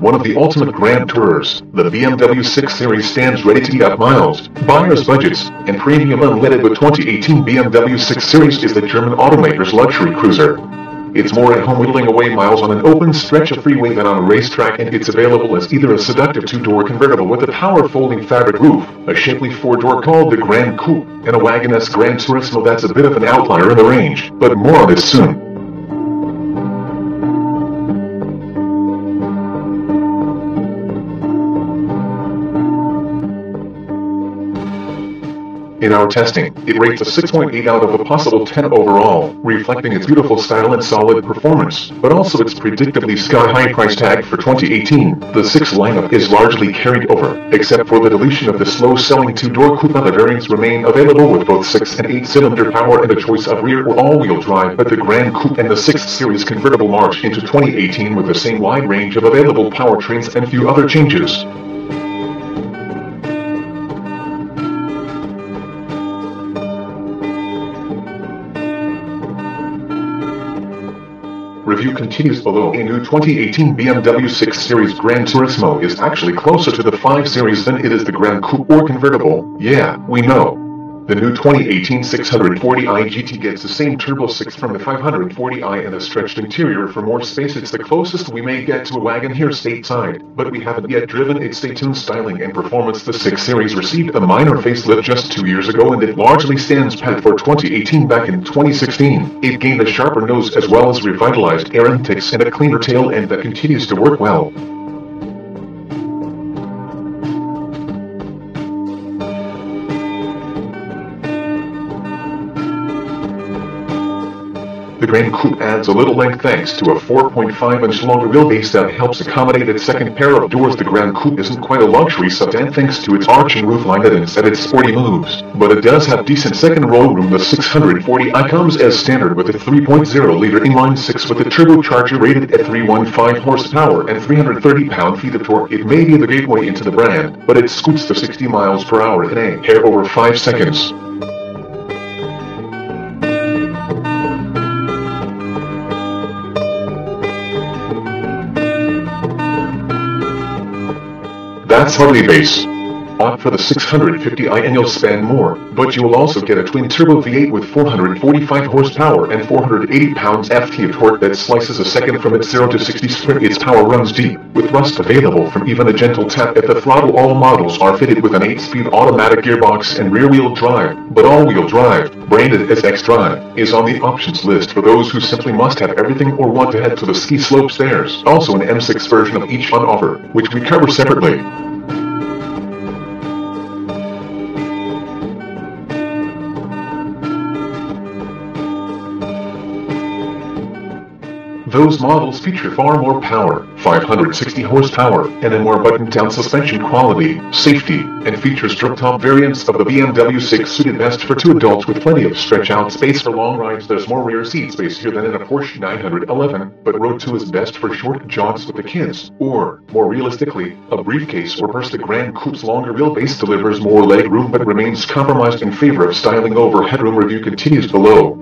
one of the ultimate grand tourers, the BMW 6 Series stands ready to eat up miles, buyers' budgets, and premium unleaded with 2018 BMW 6 Series is the German automaker's luxury cruiser. It's more at home whittling away miles on an open stretch of freeway than on a racetrack and it's available as either a seductive two-door convertible with a power folding fabric roof, a shapely four-door called the Gran Coupe, and a wagon-esque Gran Turismo that's a bit of an outlier in the range, but more on this soon. In our testing, it rates a 6.8 out of a possible 10 overall, reflecting its beautiful style and solid performance, but also its predictably sky-high price tag for 2018. The 6 lineup is largely carried over, except for the deletion of the slow-selling two-door coupe. The variants remain available with both 6 and 8-cylinder power and a choice of rear or all-wheel drive, but the Gran Coupe and the 6 Series convertible march into 2018 with the same wide range of available powertrains and few other changes. Review continues below. A new 2018 BMW 6 Series Gran Turismo is actually closer to the 5 Series than it is the Gran Coupe or convertible. Yeah, we know. The new 2018 640i GT gets the same Turbo 6 from the 540i and a stretched interior for more space. It's the closest we may get to a wagon here stateside, but we haven't yet driven its stay tuned styling and performance. The 6 Series received a minor facelift just two years ago and it largely stands pat for 2018 back in 2016. It gained a sharper nose as well as revitalized air intakes and a cleaner tail end that continues to work well. The Gran Coupe adds a little length thanks to a 4.5-inch longer wheelbase that helps accommodate its second pair of doors. The Gran Coupe isn't quite a luxury sedan thanks to its arching roofline that instead its sporty moves, but it does have decent second row room. The 640i comes as standard with a 3.0-liter inline-six with a turbocharger rated at 315 horsepower and 330 pound-feet of torque. It may be the gateway into the brand, but it scoots to 60 miles per hour in a hair over 5 seconds. That's hardly base. Opt for the 650i and you'll spend more, but you will also get a twin-turbo V8 with 445 horsepower and 480 pounds-ft of torque that slices a second from its 0 to 60 sprint. Its power runs deep, with rust available from even a gentle tap at the throttle. All models are fitted with an 8-speed automatic gearbox and rear-wheel drive, but all-wheel drive, branded as X-Drive, is on the options list for those who simply must have everything or want to head to the ski slopes. There's also an M6 version of each on offer, which we cover separately. Those models feature far more power, 560 horsepower, and a more buttoned-down suspension quality, safety, and features drop-top variants of the BMW 6 suited best for two adults with plenty of stretch-out space for long rides. There's more rear seat space here than in a Porsche 911, but Road 2 is best for short jaunts with the kids, or, more realistically, a briefcase or purse. The Gran Coupe's longer wheelbase delivers more leg room but remains compromised in favor of styling over headroom. Review continues below.